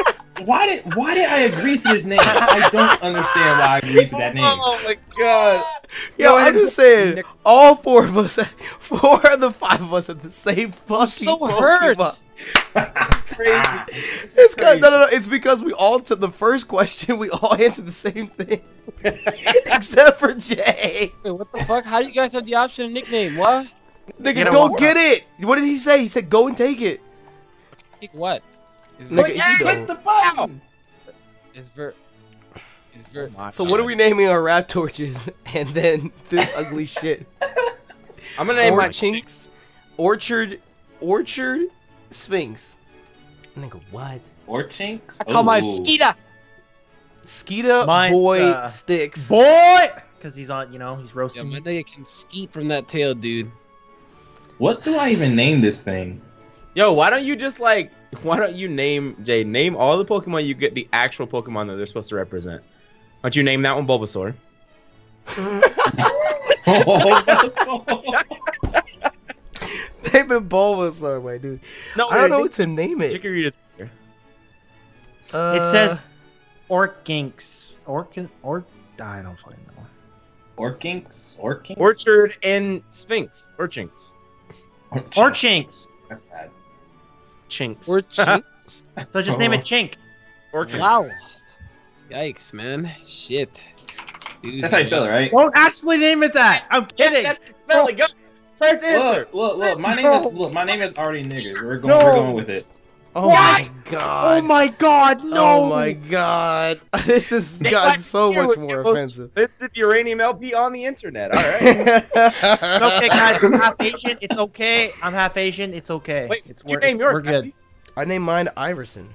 (laughs) Why did Why did I agree to this name? I don't understand why I agreed to that name. Oh my god. Yo, Go ahead I'm just saying, Nick- all four of us, (laughs) four of the five of us had the same fucking so Pokemon. hurt. (laughs) Crazy. It's cause, no, no, no. It's because we all took the first question. We all (laughs) answered the same thing, except for Jay. Wait, what the fuck? How do you guys have the option of nickname? What? Nigga, Get go get it. What did he say? He said, "Go and take it." Pick what? Is Nigga, ver- if you Click the button. is ver- is ver- So what are we naming our Raptorches? (laughs) And then this ugly (laughs) shit. I'm gonna name my Orchinks, Orchard, Orchard, Sphinx. Nigga, what? Or chinks. I call my Skeeta. Skeeta Mine's, boy uh, sticks. Boy! Because he's on, you know, he's roasting. Yeah, roasting. my nigga can skeet from that tail, dude. What do I even name this thing? Yo, why don't you just like (laughs) why don't you name Jay, name all the Pokemon you get the actual Pokemon that they're supposed to represent. Why don't you name that one Bulbasaur? (laughs) They've been Bulbasaur, my dude. No, I don't know what to name it. Chikorita's better. Uh, says- Orkinks. Orkin. Or. I don't fucking know. Orkinks? Orkinks? Orchard and Sphinx. Orchinks. Orchinks. That's bad. Chinks. Or (laughs) chinks. So just name it oh. Chink. Orchinks. wow. Yikes, man. Shit. That's how you spell it, right? Don't actually name it that. I'm kidding. That's spell it. Go. First answer. Look, look, look. My name No. is look. My name is already nigger. We're going. No. We're going with it. Oh What? my god. Oh my god, no! Oh my god. (laughs) This has Nick, gotten so much more offensive. most offensive. Expensive uranium LP on the internet. All right. (laughs) Okay, guys. I'm half Asian. It's okay. I'm half Asian. It's okay. Wait, it's what's your we're- name yours? We're good. I named mine Iverson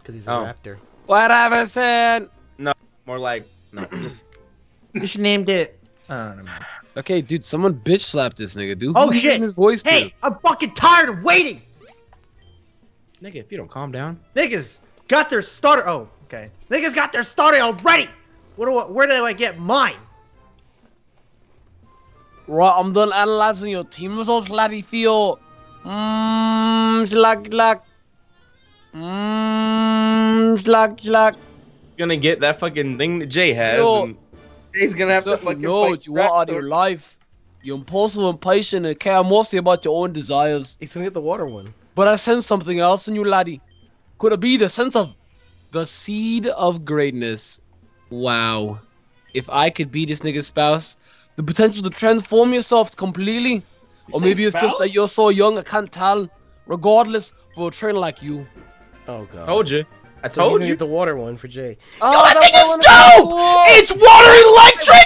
because he's a Oh. raptor. What have I said? More like no, just (clears throat) You should named it. I don't know. Okay, dude, someone bitch slapped this nigga, dude. Oh, Who's shit. using His voice to? Hey, I'm fucking tired of waiting. Nigga. If you don't calm down. Niggas got their starter. Oh, okay. Niggas got their starter already. What do I, where do I get mine? Right, I'm done analyzing your team results, laddie. Feel. Mmm, schlag, schlag. Mmm, schlag, schlag. Gonna get that fucking thing that Jay has. Yo. and Jay's gonna have to Something fucking you know fight what you want out of your life. You're impulsive and patient and care mostly about your own desires. He's gonna get the water one. But I sense something else in you, laddie. Could it be the sense of the seed of greatness? Wow. If I could be this nigga's spouse, the potential to transform yourself completely. Or say maybe it's just that you're so young I can't tell. Regardless, for a trainer like you. Oh god. Told you. I So he's told gonna you. get the water one for Jay. Oh, Yo, that thing is dope! I It's water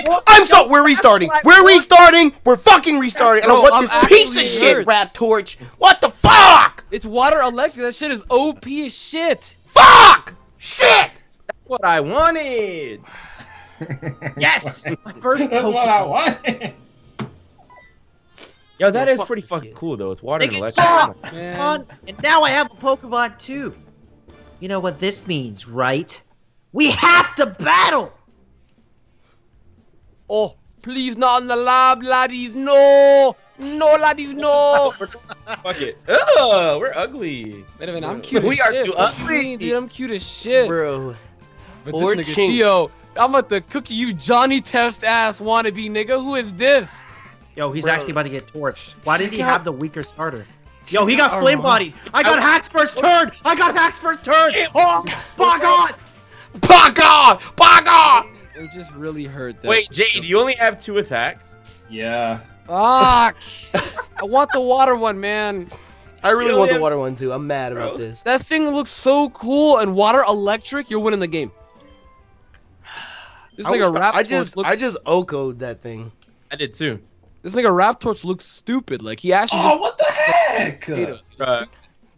electric! I'm so we're restarting. We're restarting. We're fucking restarting. I don't want this piece of shit hurt. Raptorch. What the fuck? It's water electric. That shit is OP as shit. Fuck! Shit! That's what I wanted. (laughs) Yes, my first That's what I Pokemon. wanted. Yo, that Yo, is fuck pretty fucking kid. cool though. It's water and Make it electric. stop! Man. And now I have a Pokemon too. You know what this means, right? We have to battle. Oh, please not in the lab, laddies. No. No, laddies, no. (laughs) Fuck it. Ugh, we're ugly. Wait a minute, I'm cute as shit. We are shit. too ugly. mean, dude? I'm cute as shit. Bro. But Or this nigga chinks. Theo, I'm at the cookie you Johnny test ass wannabe nigga. Who is this? Yo, he's Bro. actually about to get torched. Why did he out- have the weaker starter? Yo, he got oh, flame body. I got hacks first oh. turn. I got hacks first turn. Oh my god. Baga! Baga! It just really hurt. That Wait, Jay, do you only have two attacks? Yeah. Fuck. (laughs) I want the water one, man. I really You want the water one too. I'm mad about Bro. this. That thing looks so cool and water electric. You're winning the game. This I, nigga was- rap I just looks. I just okoed that thing. I did too. This nigga Raptorch looks stupid. Like he actually Oh, what the heck? just hate us. Bruh.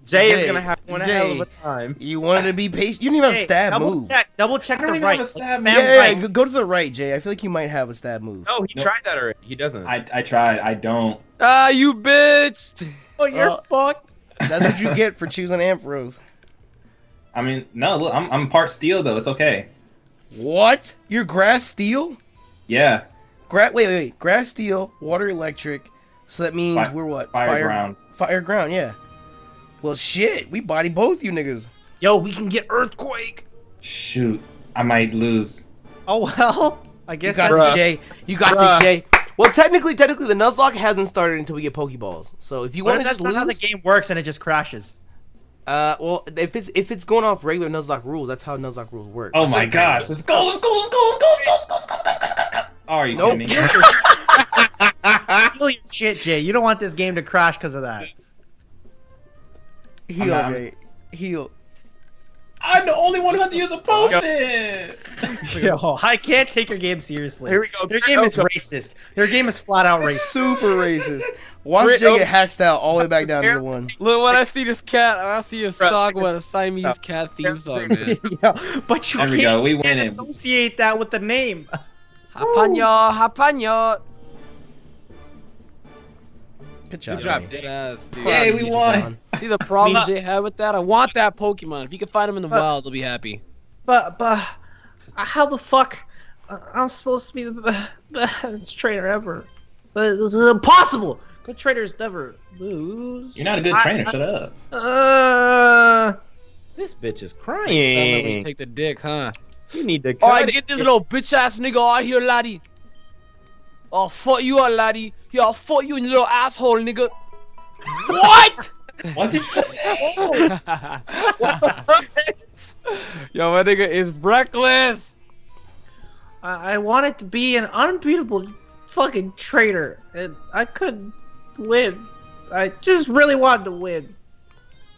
Jay, Jay, is gonna have one hell of Jay. a time. You wanted to be patient. You didn't even have a stab double move. check. Double check I don't the even right. have a stab Like. Yeah, yeah, yeah, go- go to the right, Jay. I feel like you might have a stab move. No, he Nope. tried that already. He doesn't. I, I tried. I don't. Ah, you bitch. Oh, you're Uh, fucked. That's what you (laughs) get for choosing Ampharos. I mean, no. Look, I'm I'm part steel though. It's okay. What? You're grass steel? Yeah. Gra- wait, wait, wait. Grass steel, water electric. So that means Fi- we're what? Fire, ground. Fire ground, yeah. Well, shit. We body both you niggas. Yo, we can get earthquake. Shoot. I might lose. Oh well. I guess. You got that's this, Jay. You got Bruh. this, Jay. Well, technically, technically, the Nuzlocke hasn't started until we get Pokeballs. So if you What want if to that's just not how the game works and it just crashes? Uh, well, if it's if it's going off regular Nuzlocke rules, that's how Nuzlocke rules work. Oh my gosh. Let's go, let's go, let's go, let's go, let's go, let's go, let's go, let's go, go. Oh, are you Nope. kidding me? (laughs) Kill shit, Jay. You don't want this game to crash because of that. Heal, Jay. Heal. I'm the only one who has to use a potion. (laughs) Yo, I can't take your game seriously. Here we go. Their game is racist. Their game is flat out racist. Super racist. Watch Grit- Jay get oh. hacked out all the way back down to the one. Look, when I see this cat, I see a song with a Siamese (laughs) cat theme song, man. (laughs) yeah, but you There we can't go. We win it. associate that with the name. Hapanyo, hapanyo. Good job. Good job, Jay. dead ass, dude. Yay, we won. Javon. See the problem I mean- Jay had with that? I want that Pokemon. If you can find him in the But- wild, I'll be happy. But but uh, how the fuck uh, I'm supposed to be the (laughs) best trainer ever? But this is impossible. Good traders never lose. You're not a good I- trainer. I- Shut up. Uh, This bitch is It's like when you crying. take the dick, huh? You need to cut Alright, get this little bitch ass nigga out here, laddie. I'll fuck you up, laddie. Yeah, I'll fuck you in your little asshole, nigga. What? (laughs) What did you just say? (laughs) Yo, my nigga is reckless. I, I wanted to be an unbeatable fucking traitor, and I couldn't win. I just really wanted to win.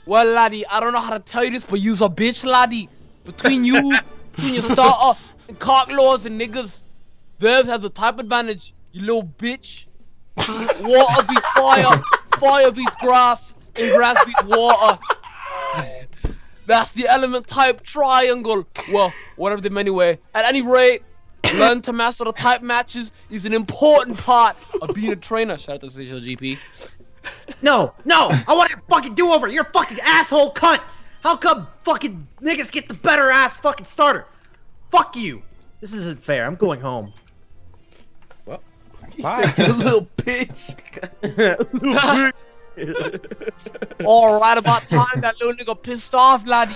Well, laddie, I don't know how to tell you this, but you's a bitch, laddie. Between you, between your starter and uh, cocklaws and niggas, theirs has a type advantage, you little bitch. Water beats fire, fire beats grass, and grass beats water. That's the element type triangle. Well, one of them anyway. At any rate, learn to master the type matches is an important part of being a trainer. Shout out to Station GP. No, no, I want your fucking do over. You're a fucking asshole cunt. How come fucking niggas get the better ass fucking starter? Fuck you. This isn't fair. I'm going home. He said, you little bitch. (laughs) All right, about time that little nigga pissed off, laddie.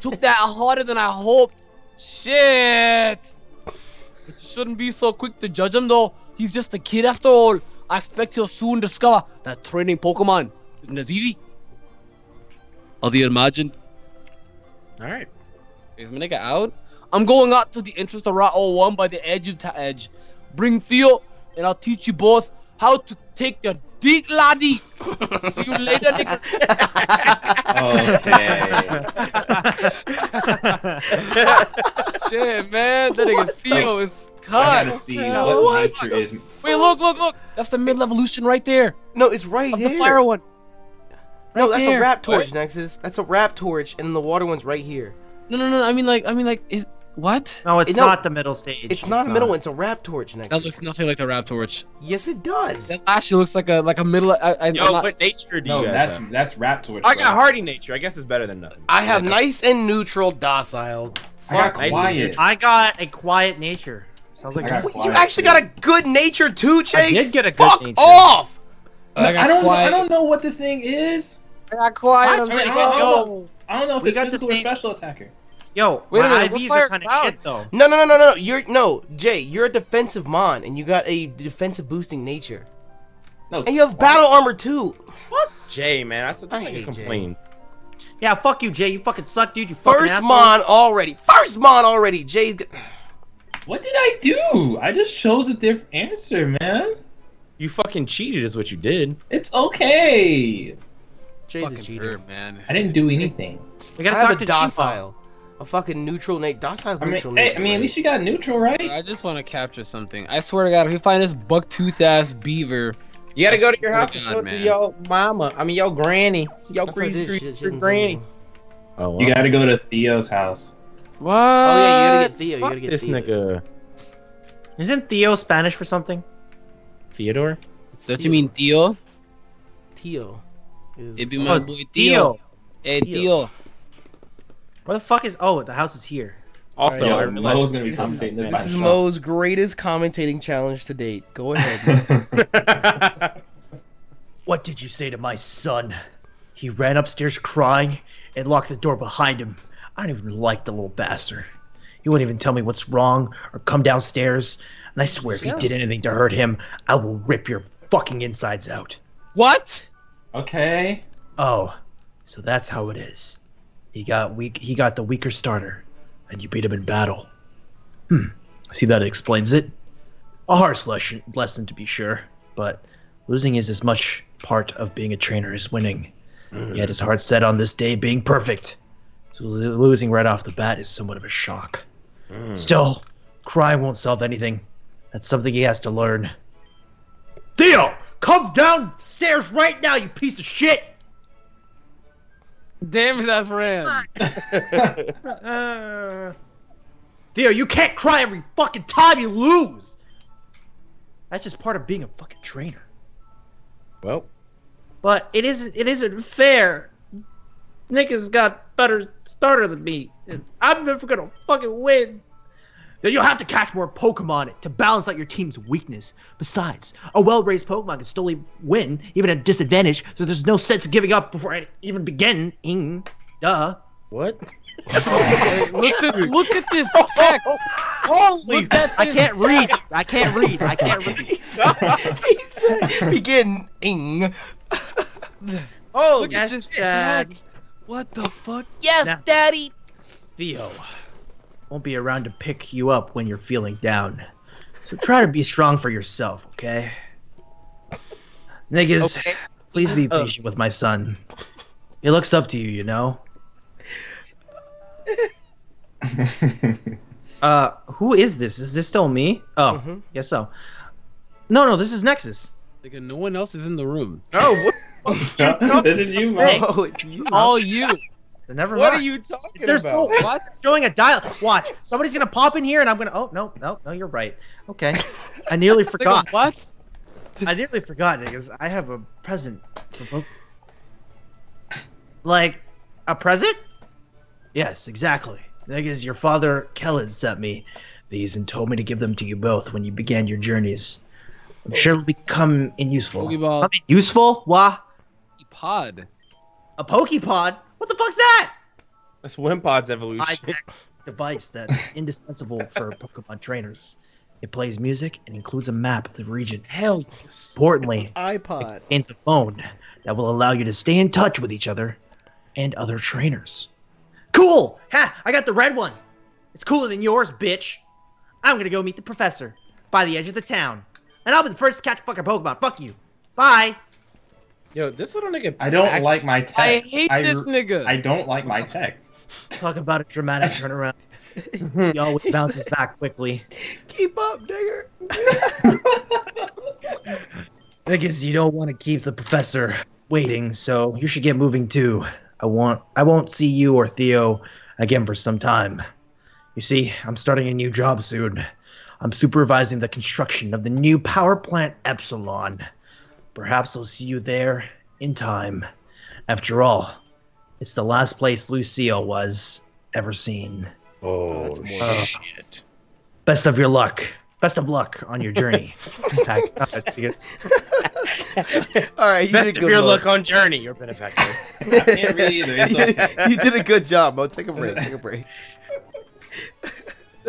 Took that harder than I hoped. Shit. But you shouldn't be so quick to judge him, though. He's just a kid after all. I expect he'll soon discover that training Pokemon isn't as easy as he imagined. Alright. Is my nigga out? I'm going out to the entrance to Route 01 by the edge of the edge. Bring Theo, and I'll teach you both how to take the dick, laddie. See you later, niggas. Okay. (laughs) Shit, man, that nigga Theo is I gotta cut. see What? what nature is. Wait, look, look, look. That's the mid evolution right there. No, it's right Of the fire one. no, that's there. a Raptorch, Nexus. That's a Raptorch, and the water one's right here. No, no, no. I mean, like, I mean, like, is what? No, it's No, not the middle stage. It's not a middle one. It's a Raptorch, next. That looks nothing like a Raptorch. Yes, it does. That actually looks like a like a middle. I, I, Yo, I'm not- what nature do you No, guys that's have? that's Raptorch. I bro. got hardy nature. I guess it's better than nothing. I have nice and neutral docile. I got nice. quiet. I got a quiet nature. Sounds I like got You quiet, actually too. got a good nature too, Chase. I did get a good Fuck nature. off. No, I I, don't. quiet. I don't know what this thing is. I got quiet. I I'm mean, I don't oh. I don't know if We it's got physical or special attacker. Yo, Wait a minute, we're IVs are kind of shit though. No, no, no, no, no. You're no, Jay. You're a defensive mon, and you got a defensive boosting nature, No, and you have battle armor too. Jay, man, that's what I I hate Jay. complain. Yeah, fuck you, Jay. You fucking suck, dude. You fucking First asshole. mon already. First mon already. Jay. What did I do? I just chose a different answer, man. You fucking cheated, is what you did. It's okay. Jay's a cheater. herb, man. I didn't do anything. We gotta I have talk a to Chief Bob. docile, a fucking neutral Nate. Docile's I mean, neutral hey, nature. I mean, at least you got neutral, right? I just want to capture something. I swear to God, if we find this buck tooth ass beaver, You gotta I go to your house to and God, show it to man. yo mama. I mean, yo granny. Yo That's what I. She, she didn't granny. anything. Oh, You gotta go to Theo's house. what? Oh yeah, you gotta get Theo. You gotta get this Theo. nigga. Isn't Theo Spanish for something? Theodore? It's Don't you mean Theo? Theo? Is It'd be my it's boy Theo. Theo. Hey Theo. Theo. Where the fuck is? Oh, the house is here. Also, Alright, I Yo, Mo's gonna be this commentating this this is Mo's greatest commentating challenge to date. Go ahead. (laughs) What did you say to my son? He ran upstairs crying and locked the door behind him. I don't even like the little bastard. He wouldn't even tell me what's wrong or come downstairs. And I swear, if he did anything to hurt him, I will rip your fucking insides out. What? Okay. Oh, So that's how it is. He got weak. He got the weaker starter, and you beat him in battle. Hmm. See that explains it. A harsh lesson, lesson to be sure, but losing is as much part of being a trainer as winning. He had his heart set on this day being perfect. So losing right off the bat is somewhat of a shock. Still, crying won't solve anything. That's something he has to learn. Theo, come downstairs right now, you piece of shit! Damn it, that's Ram. Uh, (laughs) (laughs) Theo, you can't cry every fucking time you lose. That's just part of being a fucking trainer. Well, But it isn't. It isn't fair. Nick has got better starter than me. and I'm never gonna fucking win. Then you'll have to catch more Pokemon to balance out your team's weakness. Besides, a well-raised Pokemon can still win, even at a disadvantage, so there's no sense giving up before I even begin. Ing. Duh. what? look (laughs) at look at this (laughs) text. Holy! Look at I can't read. I can't read. I can't (laughs) read. he said, he said beginning. Oh, Look at yes, this Dad. text. What the fuck? Yes, Now- Daddy. Theo won't be around to pick you up when you're feeling down. So try to be strong for yourself, okay? Niggas, Okay. please be Oh. patient with my son. He looks up to you, you know? (laughs) Uh, who is this? Is this still me? Oh, Mhm. guess so. No, no, this is Nexus. Nigga, no one else is in the room. Oh, what, (laughs) this is you, Hey. bro. (laughs) Oh, it's you. All you. Never mind. what are you talking There's about? no (laughs) What? showing a dial. Watch, somebody's gonna pop in here, and I'm gonna. Oh no, no, no, you're right. Okay, I nearly (laughs) forgot. what? I nearly forgot because I have a present for both. Like, a present? Yes, exactly. Niggas, your father, Kellen, sent me these and told me to give them to you both when you began your journeys. I'm sure it'll become in useful. Pokeball. Useful? Wah? Pod. A Pokepod? What the fuck's that? That's Wimpod's evolution. high-tech (laughs) device that's indispensable for Pokemon trainers. It plays music and includes a map of the region. Hell yes. Importantly, iPod. contains a phone that will allow you to stay in touch with each other and other trainers. Cool! Ha! I got the red one. It's cooler than yours, bitch. I'm gonna go meet the professor by the edge of the town, and I'll be the first to catch a fucking Pokemon. Fuck you. Bye. Yo, this little nigga. I don't act- like my tech. I hate this nigga. I don't like my tech. Talk about a dramatic (laughs) turnaround. (laughs) he always bounces back quickly. Keep up, nigger. (laughs) Because you don't want to keep the professor waiting, so you should get moving too. I want I won't see you or Theo again for some time. You see, I'm starting a new job soon. I'm supervising the construction of the new power plant Epsilon. Perhaps I'll see you there in time. After all, it's the last place Lucille was ever seen. Oh, that's more Uh, shit. Best of your luck. Best of luck on your journey. (laughs) Pack- uh, tickets. (laughs) All right, you Best did of good. your Mo. luck on Journey, your benefactor. I can't read either. It's you, you did a good job, Mo. Take a break. Take a break. (laughs)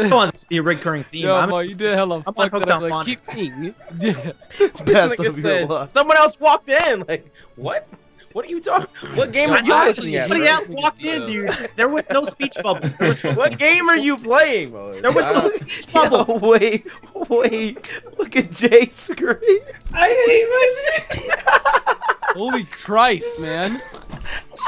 Come on, this be a recurring theme. Yo, I'm- Mo, you did hella I'm on fucked up. Like, keep king. Yeah. (laughs) Best Nigga of your said, luck. Someone else walked in. (laughs) Like, what? What are you talking? What game are you Actually, listening at? Somebody else walked in, dude. There was no speech (laughs) bubble. Was What game are you playing. There was no speech bubble. Yo, wait, wait. Look at Jay's screen. I hate my Holy Christ, man.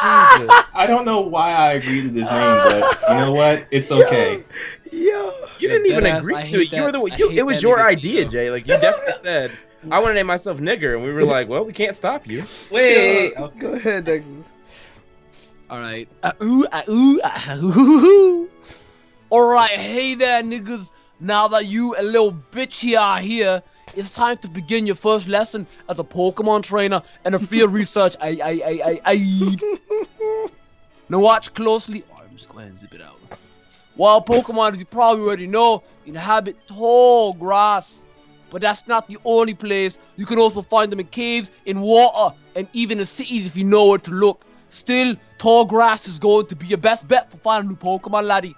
I don't know why I agreed to this name, but you know what? It's okay. Yo. You didn't even deadass, agree I to hate it. You were the I you, It was your idea, Theo. Jay. Like you definitely (laughs) said, I want to name myself nigger, and we were like, well, we can't stop you. Wait. Yo, Go ahead, Nexus. All right. Uh, ooh, uh, ooh, uh, (laughs) ooh. All right. Hey there, niggas. Now that you a little bitchy are here, it's time to begin your first lesson as a Pokemon trainer and a field (laughs) research. I, I, I, I, I. Now watch closely. Oh, I'm just going to zip it out. Wild Pokemon, as you probably already know, inhabit tall grass. But that's not the only place. You can also find them in caves, in water, and even in cities if you know where to look. Still, tall grass is going to be your best bet for finding new Pokemon, laddie.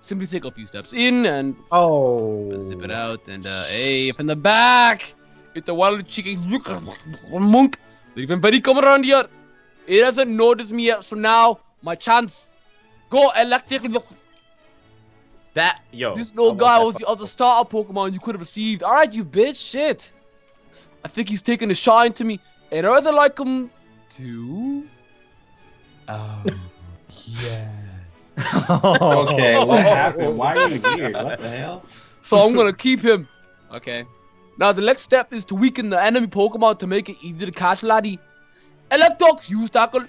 Simply take a few steps in and Oh. zip it out. And uh, hey, if in the back, if the wild chicken look monk, they're even very come around here. It doesn't notice me yet, so now my chance. Go electric. That yo. This little almost guy was the other starter Pokemon you could have received. Alright, you bitch. Shit. I think he's taking a shine to me. And I rather like him too. Oh, (laughs) yeah. Okay, (laughs) what happened? Why are you here? What the hell? So I'm gonna keep him. Okay. Now the next step is to weaken the enemy Pokemon to make it easy to catch, laddie. Eletux, use tackle.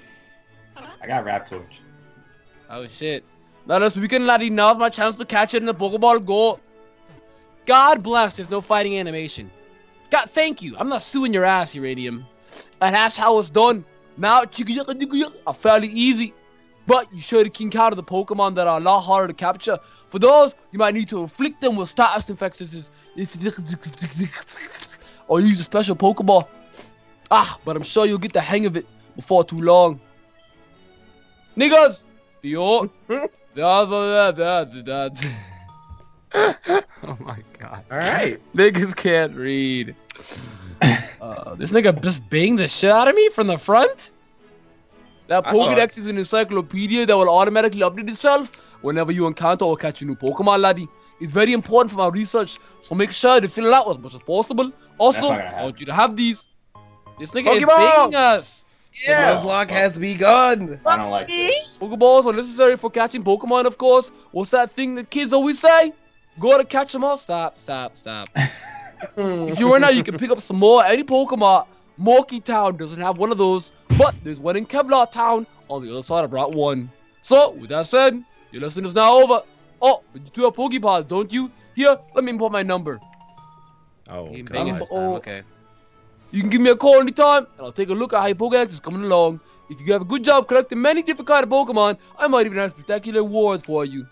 I got Raptorch. Oh shit. Now let's weaken laddie. Now's my chance to catch it in the Pokeball. Go. God bless. There's no fighting animation. God, thank you. I'm not suing your ass, Uranium. And that's how it's done. Now, are fairly easy. But you sure to king out of the Pokemon that are a lot harder to capture. For those, you might need to inflict them with status infections. Or use a special Pokeball. Ah, but I'm sure you'll get the hang of it before too long. Niggas! Da. (laughs) oh my god. All right. (laughs) Niggas can't read. Uh, this nigga just banged the shit out of me from the front? That Pokedex is an encyclopedia that will automatically update itself whenever you encounter or catch a new Pokemon, laddie. It's very important for my research, so make sure to fill it out as much as possible. Also, I want you to have these. This nigga is Pokeball! banging us. The Nuzlocke has begun. I don't like this. Pokeballs are necessary for catching Pokemon, of course. What's that thing that kids always say? Go to catch them all. Stop, stop, stop. (laughs) if you run out, you can pick up some more. Any Pokemon. Moki Town doesn't have one of those, but there's one in Kevlar Town on the other side of Route 1. So, with that said, your lesson is now over. Oh, but you do have Pokepods, don't you? Here, let me input my number. Oh, Game God. banging this time, Oh. okay. You can give me a call anytime, and I'll take a look at how your Pokedex is coming along. If you have a good job collecting many different kind of Pokemon, I might even have spectacular awards for you.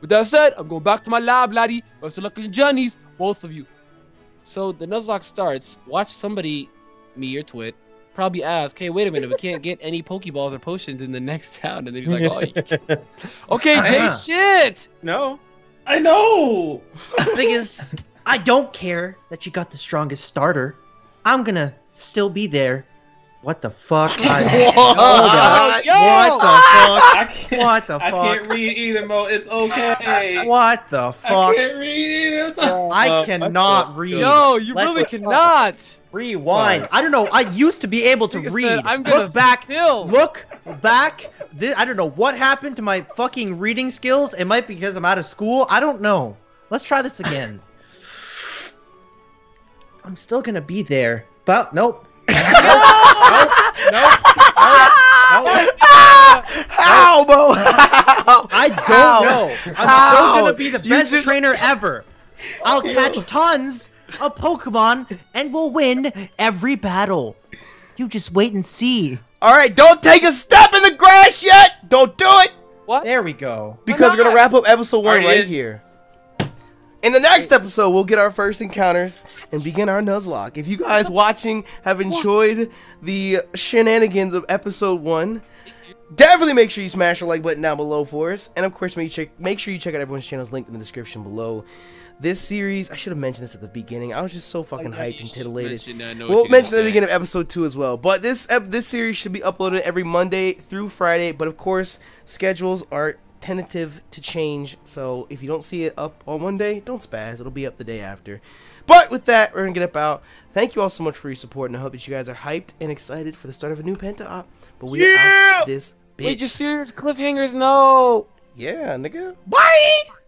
With that said, I'm going back to my lab, laddie. Best of luck on your journeys, both of you. So the Nuzlocke starts. Watch somebody, me or Twit, probably ask, "Hey, wait a minute, we can't get any Pokeballs or potions in the next town." And then he's like, "Oh, you can't." (laughs) okay, Jay, Yeah. shit." No. I know. The thing is, I don't care that you got the strongest starter. I'm gonna still be there. What the fuck? I, (laughs) What? Yo! what the I can't. fuck? What the fuck? I can't read either, Mo. It's okay. (laughs) What the fuck? I can't read either. It's. (laughs) Oh, I cannot read. Yo, you Let's really cannot. Rewind. I don't know. I used to be able to Like I read. said, I'm gonna Look back. still. Look back. Thi- I don't know what happened to my fucking reading skills. It might be because I'm out of school. I don't know. Let's try this again. (sighs) I'm still gonna be there, but nope. How, Mo? How? I don't How? know. I'm How? still gonna be the best just- trainer ever. I'll catch tons of Pokemon and we'll win every battle. You just wait and see. All right, don't take a step in the grass yet. Don't do it What? There we go. because we're gonna wrap up episode one Already right did. here. In the next episode, we'll get our first encounters and begin our Nuzlocke. If you guys watching have enjoyed the shenanigans of episode one, definitely make sure you smash the like button down below for us. And of course, make, check, make sure you check out everyone's channels linked in the description below. This series, I should have mentioned this at the beginning. I was just so fucking hyped and titillated. mention that. I know what We'll mention the beginning of episode two as well. But this this series should be uploaded every Monday through Friday. But of course, schedules are tentative to change. So if you don't see it up on one day, don't spaz. It'll be up the day after. But with that, we're gonna get up out. Thank you all so much for your support, and I hope that you guys are hyped and excited for the start of a new Penta op. But we are out this bitch. Wait, your serious cliffhangers? No. yeah, nigga. Bye.